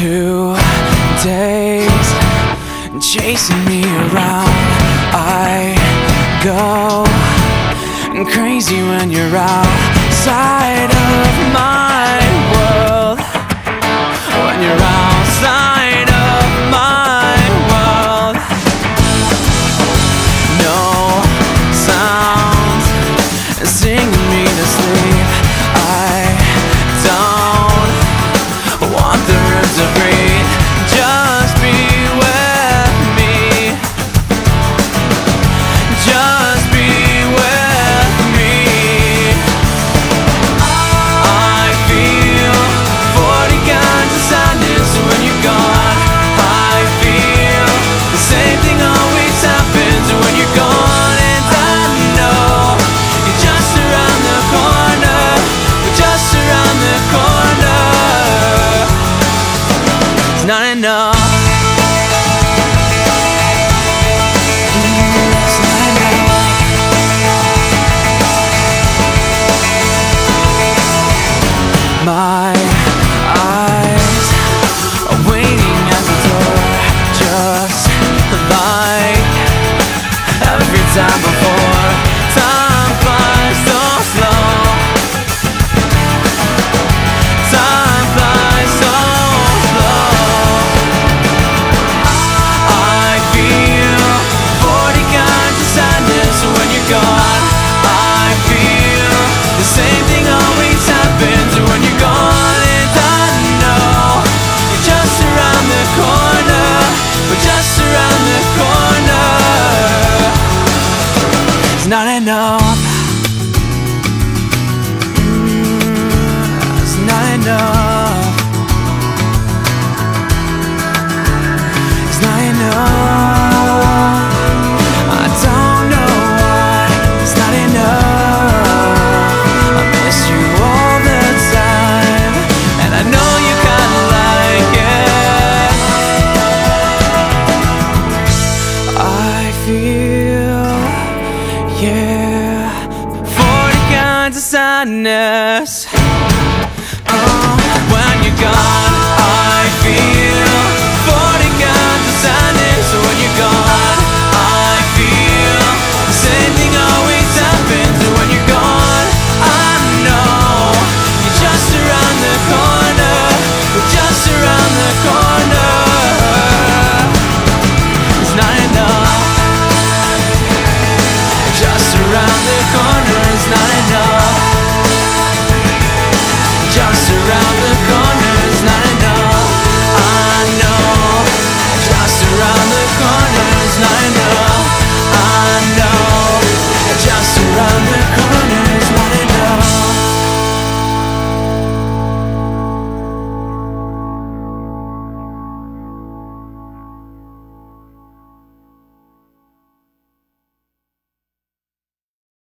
two days chasing me around. I go crazy when you're outside of my world. When you're outside of my world, no sounds singing me to sleep. Enough. Mm, It's not enough. It's not enough. I don't know why it's not enough. I miss you all the time, and I know you kinda like it. I feel, yeah, kinds of sadness. Oh, When you're gone, I feel 40 kinds of sadness. When you're gone, I feel The same thing always happens. When you're gone, I know You're just around the corner. Just around the corner. It's not enough. Just around the corner is not enough.